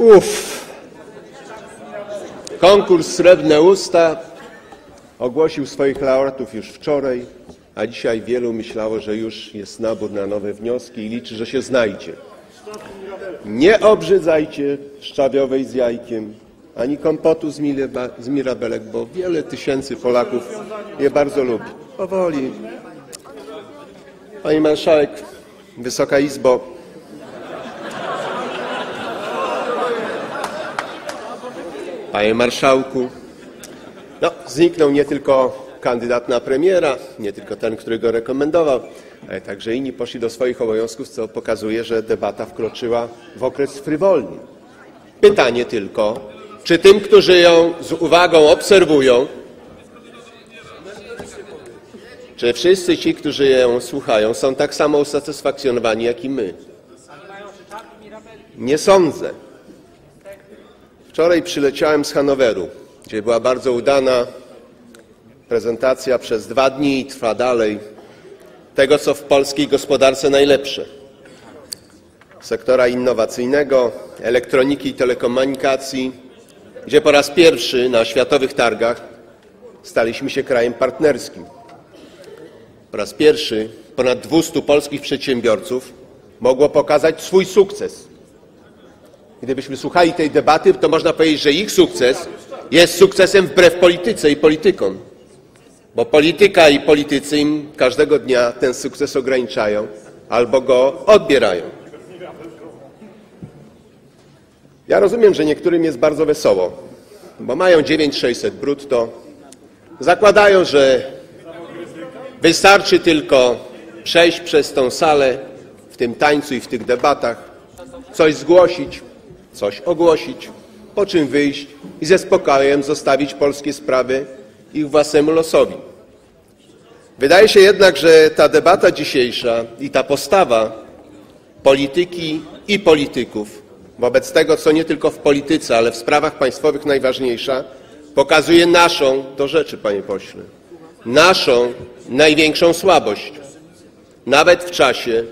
Uff. Konkurs Srebrne Usta ogłosił swoich laureatów już wczoraj, a dzisiaj wielu myślało, że już jest nabór na nowe wnioski i liczy, że się znajdzie. Nie obrzydzajcie szczawiowej z jajkiem, ani kompotu z, mileba, z mirabelek, bo wiele tysięcy Polaków je bardzo lubi. Powoli. Pani Marszałek, Wysoka Izbo, Panie Marszałku, no, zniknął nie tylko kandydat na premiera, nie tylko ten, który go rekomendował, ale także inni poszli do swoich obowiązków, co pokazuje, że debata wkroczyła w okres frywolny. Pytanie tylko, czy tym, którzy ją z uwagą obserwują, czy wszyscy ci, którzy ją słuchają, są tak samo usatysfakcjonowani jak i my? Nie sądzę. Wczoraj przyleciałem z Hanoweru, gdzie była bardzo udana prezentacja przez dwa dni i trwa dalej tego, co w polskiej gospodarce najlepsze. Sektora innowacyjnego, elektroniki i telekomunikacji, gdzie po raz pierwszy na światowych targach staliśmy się krajem partnerskim. Po raz pierwszy ponad 200 polskich przedsiębiorców mogło pokazać swój sukces. Gdybyśmy słuchali tej debaty, to można powiedzieć, że ich sukces jest sukcesem wbrew polityce i politykom. Bo polityka i politycy im każdego dnia ten sukces ograniczają albo go odbierają. Ja rozumiem, że niektórym jest bardzo wesoło, bo mają 9600 brutto, zakładają, że wystarczy tylko przejść przez tą salę w tym tańcu i w tych debatach, coś zgłosić, coś ogłosić, po czym wyjść i ze spokojem zostawić polskie sprawy ich własnemu losowi. Wydaje się jednak, że ta debata dzisiejsza i ta postawa polityki i polityków wobec tego, co nie tylko w polityce, ale w sprawach państwowych najważniejsza, pokazuje naszą, do rzeczy, panie pośle, naszą największą słabość. Nawet w czasie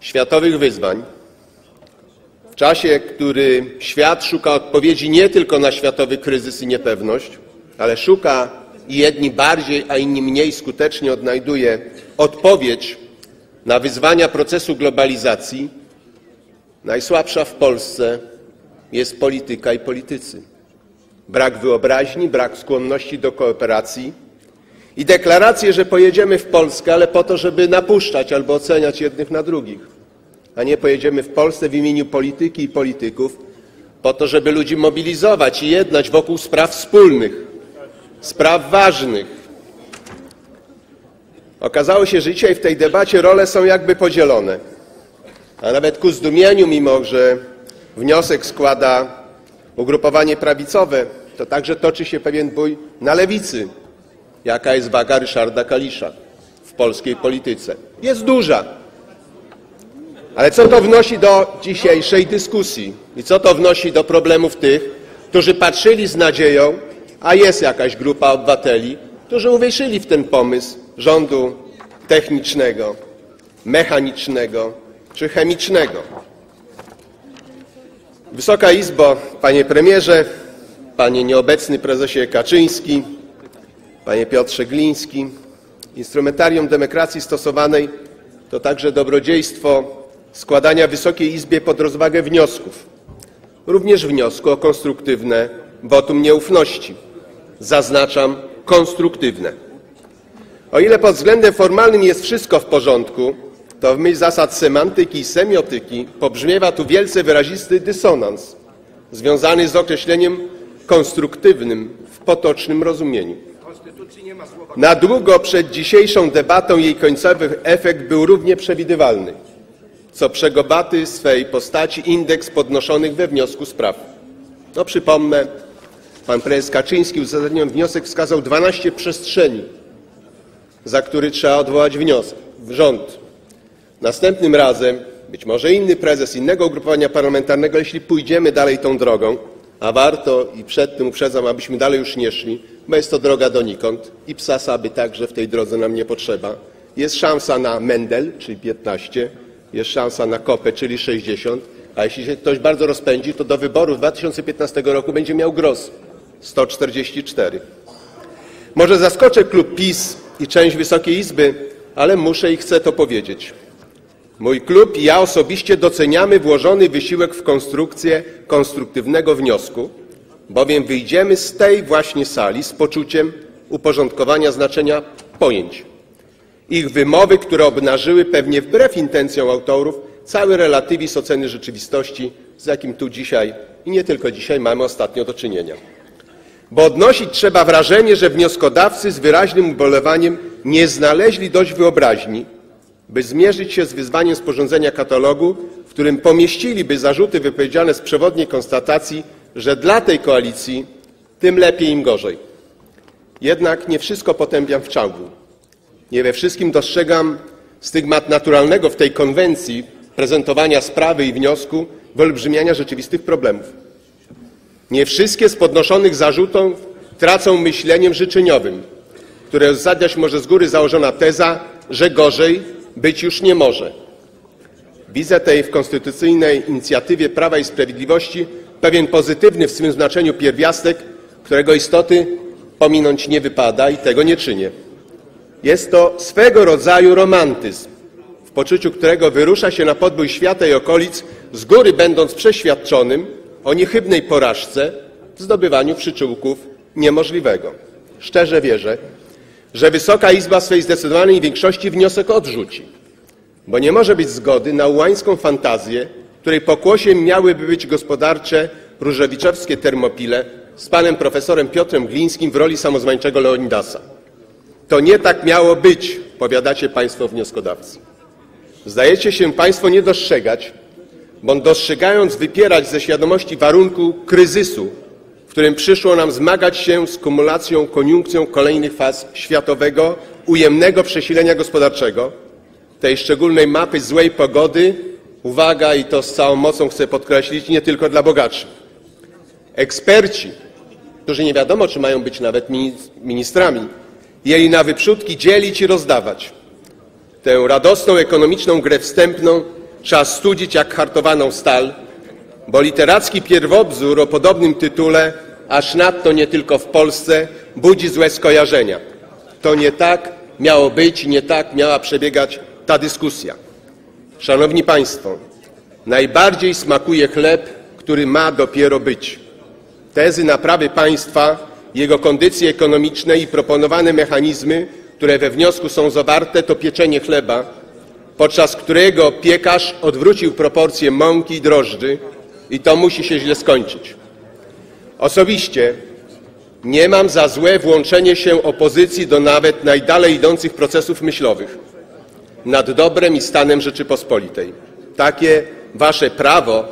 światowych wyzwań, w czasie, który świat szuka odpowiedzi nie tylko na światowy kryzys i niepewność, ale szuka i jedni bardziej, a inni mniej skutecznie odnajduje odpowiedź na wyzwania procesu globalizacji, najsłabsza w Polsce jest polityka i politycy. Brak wyobraźni, brak skłonności do kooperacji i deklaracje, że pojedziemy w Polskę, ale po to, żeby napuszczać albo oceniać jednych na drugich, a nie pojedziemy w Polsce w imieniu polityki i polityków, po to, żeby ludzi mobilizować i jednać wokół spraw wspólnych, spraw ważnych. Okazało się, że dzisiaj w tej debacie role są jakby podzielone. A nawet ku zdumieniu, mimo że wniosek składa ugrupowanie prawicowe, to także toczy się pewien bój na lewicy. Jaka jest waga Ryszarda Kalisza w polskiej polityce? Jest duża. Ale co to wnosi do dzisiejszej dyskusji i co to wnosi do problemów tych, którzy patrzyli z nadzieją, a jest jakaś grupa obywateli, którzy uwierzyli w ten pomysł rządu technicznego, mechanicznego czy chemicznego. Wysoka Izbo, panie premierze, panie nieobecny prezesie Kaczyński, panie Piotrze Gliński, instrumentarium demokracji stosowanej to także dobrodziejstwo składania Wysokiej Izbie pod rozwagę wniosków, również wniosku o konstruktywne wotum nieufności. Zaznaczam konstruktywne. O ile pod względem formalnym jest wszystko w porządku, to w myśl zasad semantyki i semiotyki pobrzmiewa tu wielce wyrazisty dysonans związany z określeniem konstruktywnym w potocznym rozumieniu. Na długo przed dzisiejszą debatą jej końcowy efekt był równie przewidywalny, co przegobaty swej postaci indeks podnoszonych we wniosku spraw. No przypomnę, pan prezes Kaczyński uzasadniając wniosek wskazał 12 przestrzeni, za który trzeba odwołać wniosek, rząd. Następnym razem, być może inny prezes innego ugrupowania parlamentarnego, jeśli pójdziemy dalej tą drogą, a warto i przed tym uprzedzam, abyśmy dalej już nie szli, bo jest to droga donikąd i psa Saby także w tej drodze nam nie potrzeba. Jest szansa na Mendel, czyli 15, jest szansa na Kopę, czyli 60, A jeśli się ktoś bardzo rozpędzi, to do wyborów 2015 roku będzie miał gros 144. Może zaskoczę klub PiS i część Wysokiej Izby, ale muszę i chcę to powiedzieć. Mój klub i ja osobiście doceniamy włożony wysiłek w konstrukcję konstruktywnego wniosku, bowiem wyjdziemy z tej właśnie sali z poczuciem uporządkowania znaczenia pojęć. Ich wymowy, które obnażyły pewnie wbrew intencjom autorów cały relatywizm oceny rzeczywistości, z jakim tu dzisiaj i nie tylko dzisiaj mamy ostatnio do czynienia. Bo odnosić trzeba wrażenie, że wnioskodawcy z wyraźnym ubolewaniem nie znaleźli dość wyobraźni, by zmierzyć się z wyzwaniem sporządzenia katalogu, w którym pomieściliby zarzuty wypowiedziane z przewodniej konstatacji, że dla tej koalicji tym lepiej im gorzej. Jednak nie wszystko potępiam w czałgu. Nie we wszystkim dostrzegam stygmat naturalnego w tej konwencji prezentowania sprawy i wniosku wyolbrzymiania rzeczywistych problemów. Nie wszystkie z podnoszonych zarzutów tracą myśleniem życzeniowym, które uzasadniać może z góry założona teza, że gorzej być już nie może. Widzę tej w konstytucyjnej inicjatywie Prawa i Sprawiedliwości pewien pozytywny w swym znaczeniu pierwiastek, którego istoty pominąć nie wypada i tego nie czynię. Jest to swego rodzaju romantyzm, w poczuciu którego wyrusza się na podbój świata i okolic, z góry będąc przeświadczonym o niechybnej porażce w zdobywaniu przyczółków niemożliwego. Szczerze wierzę, że Wysoka Izba swej zdecydowanej większości wniosek odrzuci, bo nie może być zgody na ułańską fantazję, której pokłosiem miałyby być gospodarcze różewiczowskie termopile z panem profesorem Piotrem Glińskim w roli samozwańczego Leonidasa. To nie tak miało być, powiadacie Państwo wnioskodawcy. Zdajecie się Państwo nie dostrzegać, bo dostrzegając wypierać ze świadomości warunku kryzysu, w którym przyszło nam zmagać się z kumulacją, koniunkcją kolejnych faz światowego, ujemnego przesilenia gospodarczego, tej szczególnej mapy złej pogody, uwaga i to z całą mocą chcę podkreślić, nie tylko dla bogatszych. Eksperci, którzy nie wiadomo, czy mają być nawet ministrami, jeli na wyprzódki dzielić i rozdawać. Tę radosną ekonomiczną grę wstępną trzeba studzić jak hartowaną stal, bo literacki pierwowzór o podobnym tytule, aż nadto nie tylko w Polsce, budzi złe skojarzenia. To nie tak miało być, nie tak miała przebiegać ta dyskusja. Szanowni Państwo, najbardziej smakuje chleb, który ma dopiero być. Tezy naprawy państwa, jego kondycji ekonomicznej i proponowane mechanizmy, które we wniosku są zawarte, to pieczenie chleba, podczas którego piekarz odwrócił proporcje mąki i drożdży i to musi się źle skończyć. Osobiście nie mam za złe włączenie się opozycji do nawet najdalej idących procesów myślowych nad dobrem i stanem Rzeczypospolitej. Takie wasze prawo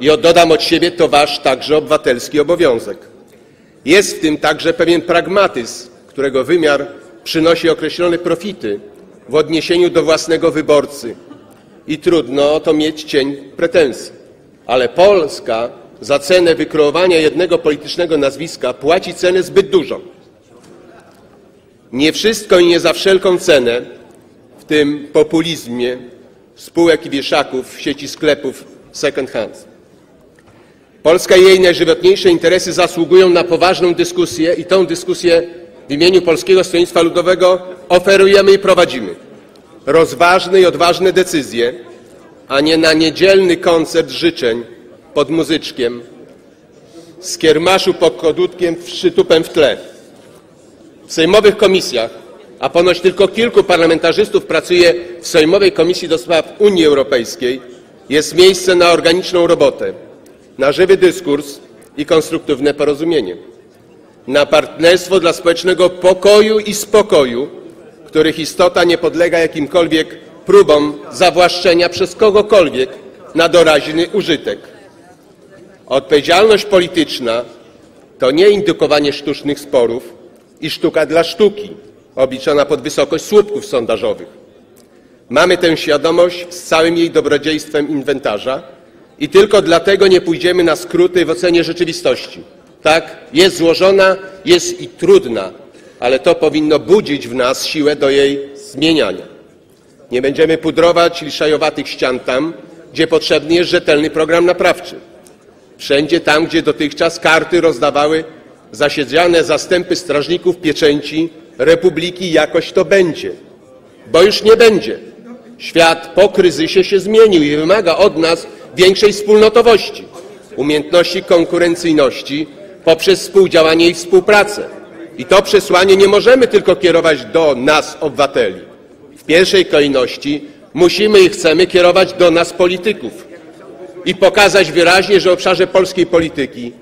i oddodam od siebie, to wasz także obywatelski obowiązek. Jest w tym także pewien pragmatyzm, którego wymiar przynosi określone profity w odniesieniu do własnego wyborcy i trudno o to mieć cień pretensji. Ale Polska za cenę wykreowania jednego politycznego nazwiska płaci cenę zbyt dużą. Nie wszystko i nie za wszelką cenę w tym populizmie spółek i wieszaków w sieci sklepów second hand. Polska i jej najżywotniejsze interesy zasługują na poważną dyskusję i tę dyskusję w imieniu Polskiego Stronnictwa Ludowego oferujemy i prowadzimy. Rozważne i odważne decyzje, a nie na niedzielny koncert życzeń pod muzyczkiem, z kiermaszu pod kodutkiem szczytupem w tle. W sejmowych komisjach, a ponoć tylko kilku parlamentarzystów pracuje w Sejmowej Komisji do Spraw Unii Europejskiej, jest miejsce na organiczną robotę, na żywy dyskurs i konstruktywne porozumienie, na partnerstwo dla społecznego pokoju i spokoju, których istota nie podlega jakimkolwiek próbom zawłaszczenia przez kogokolwiek na doraźny użytek. Odpowiedzialność polityczna to nie indukowanie sztucznych sporów i sztuka dla sztuki, obliczona pod wysokość słupków sondażowych. Mamy tę świadomość z całym jej dobrodziejstwem inwentarza i tylko dlatego nie pójdziemy na skróty w ocenie rzeczywistości. Tak, jest złożona, jest i trudna, ale to powinno budzić w nas siłę do jej zmieniania. Nie będziemy pudrować liszajowatych ścian tam, gdzie potrzebny jest rzetelny program naprawczy. Wszędzie tam, gdzie dotychczas karty rozdawały zasiedziane zastępy strażników pieczęci Republiki, jakoś to będzie. Bo już nie będzie. Świat po kryzysie się zmienił i wymaga od nas większej wspólnotowości, umiejętności konkurencyjności poprzez współdziałanie i współpracę. I to przesłanie nie możemy tylko kierować do nas, obywateli. W pierwszej kolejności musimy i chcemy kierować do nas, polityków. I pokazać wyraźnie, że w obszarze polskiej polityki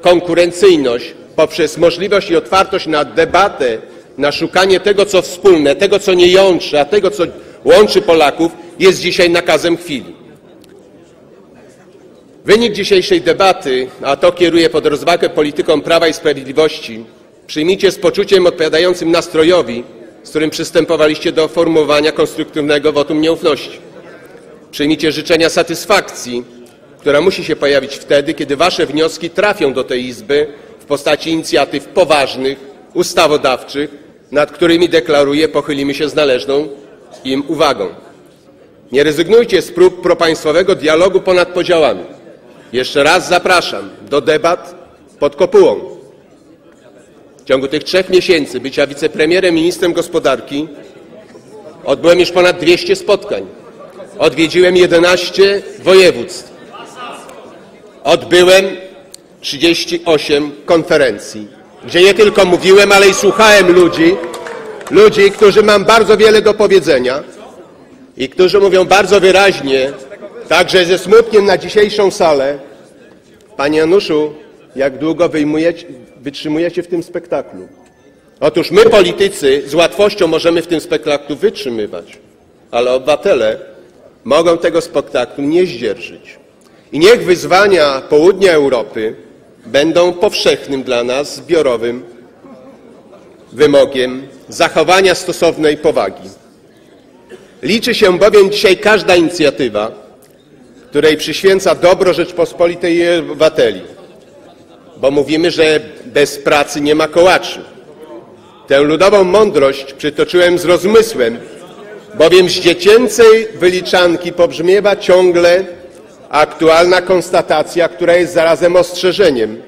konkurencyjność poprzez możliwość i otwartość na debatę, na szukanie tego, co wspólne, tego, co nie jątrzy, a tego, co łączy Polaków, jest dzisiaj nakazem chwili. Wynik dzisiejszej debaty, a to kieruje pod rozwagę polityką Prawa i Sprawiedliwości, przyjmijcie z poczuciem odpowiadającym nastrojowi, z którym przystępowaliście do formułowania konstruktywnego wotum nieufności. Przyjmijcie życzenia satysfakcji, która musi się pojawić wtedy, kiedy wasze wnioski trafią do tej Izby w postaci inicjatyw poważnych, ustawodawczych, nad którymi deklaruję pochylimy się z należną im uwagą. Nie rezygnujcie z prób propaństwowego dialogu ponad podziałami. Jeszcze raz zapraszam do debat pod kopułą. W ciągu tych trzech miesięcy bycia wicepremierem, ministrem gospodarki odbyłem już ponad 200 spotkań. Odwiedziłem 11 województw. Odbyłem 38 konferencji, gdzie nie tylko mówiłem, ale i słuchałem ludzi, ludzi, którzy mam bardzo wiele do powiedzenia i którzy mówią bardzo wyraźnie, także ze smutkiem na dzisiejszą salę, Panie Januszu, jak długo wytrzymujecie w tym spektaklu? Otóż my, politycy, z łatwością możemy w tym spektaklu wytrzymywać, ale obywatele mogą tego spektaklu nie zdzierżyć. I niech wyzwania południa Europy będą powszechnym dla nas zbiorowym wymogiem zachowania stosownej powagi. Liczy się bowiem dzisiaj każda inicjatywa, której przyświęca dobro Rzeczpospolitej i obywateli, bo mówimy, że bez pracy nie ma kołaczy. Tę ludową mądrość przytoczyłem z rozmysłem, bowiem z dziecięcej wyliczanki pobrzmiewa ciągle aktualna konstatacja, która jest zarazem ostrzeżeniem.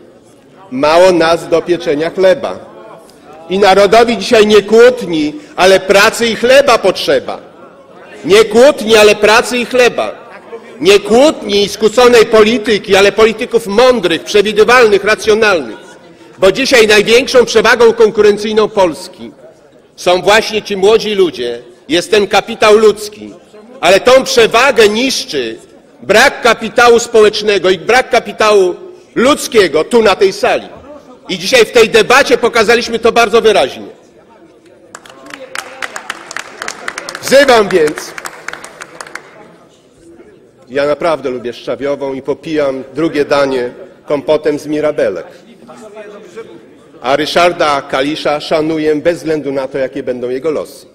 Mało nas do pieczenia chleba. I narodowi dzisiaj nie kłótni, ale pracy i chleba potrzeba. Nie kłótni, ale pracy i chleba. Nie kłótni i skłóconej polityki, ale polityków mądrych, przewidywalnych, racjonalnych. Bo dzisiaj największą przewagą konkurencyjną Polski są właśnie ci młodzi ludzie, jest ten kapitał ludzki. Ale tą przewagę niszczy brak kapitału społecznego i brak kapitału ludzkiego tu na tej sali. I dzisiaj w tej debacie pokazaliśmy to bardzo wyraźnie. Wzywam więc, ja naprawdę lubię szczawiową i popijam drugie danie kompotem z mirabelek. A Ryszarda Kalisza szanuję bez względu na to, jakie będą jego losy.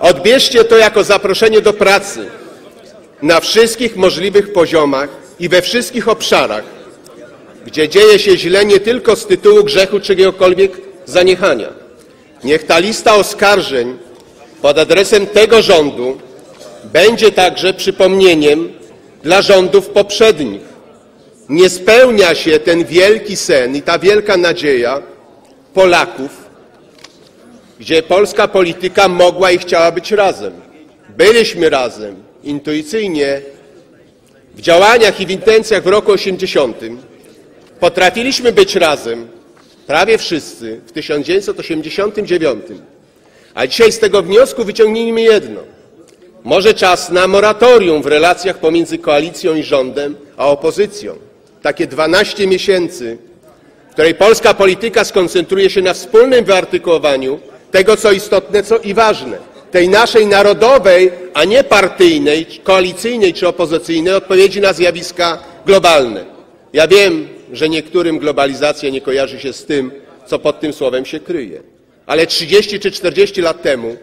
Odbierzcie to jako zaproszenie do pracy na wszystkich możliwych poziomach i we wszystkich obszarach, gdzie dzieje się źle nie tylko z tytułu grzechu czy jakiegokolwiek zaniechania. Niech ta lista oskarżeń pod adresem tego rządu będzie także przypomnieniem dla rządów poprzednich. Nie spełnia się ten wielki sen i ta wielka nadzieja Polaków, gdzie polska polityka mogła i chciała być razem. Byliśmy razem intuicyjnie w działaniach i w intencjach w roku 80. Potrafiliśmy być razem, prawie wszyscy, w 1989. A dzisiaj z tego wniosku wyciągnijmy jedno. Może czas na moratorium w relacjach pomiędzy koalicją i rządem, a opozycją. Takie 12 miesięcy, w której polska polityka skoncentruje się na wspólnym wyartykułowaniu tego, co istotne co i ważne. Tej naszej narodowej, a nie partyjnej, koalicyjnej czy opozycyjnej odpowiedzi na zjawiska globalne. Ja wiem, że niektórym globalizacja nie kojarzy się z tym, co pod tym słowem się kryje. Ale 30 czy 40 lat temu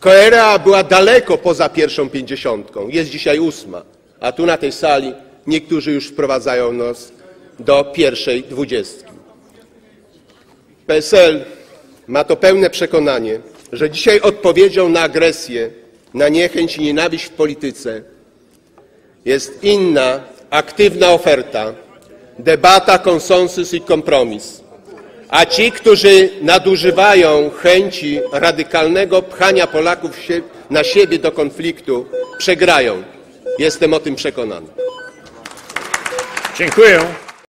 Korea była daleko poza pierwszą pięćdziesiątką, jest dzisiaj ósma, a tu na tej sali niektórzy już wprowadzają nas do pierwszej dwudziestki. PSL ma to pełne przekonanie, że dzisiaj odpowiedzią na agresję, na niechęć i nienawiść w polityce jest inna, aktywna oferta, debata, konsensus i kompromis. A ci, którzy nadużywają chęci radykalnego pchania Polaków na siebie do konfliktu, przegrają. Jestem o tym przekonany. Dziękuję.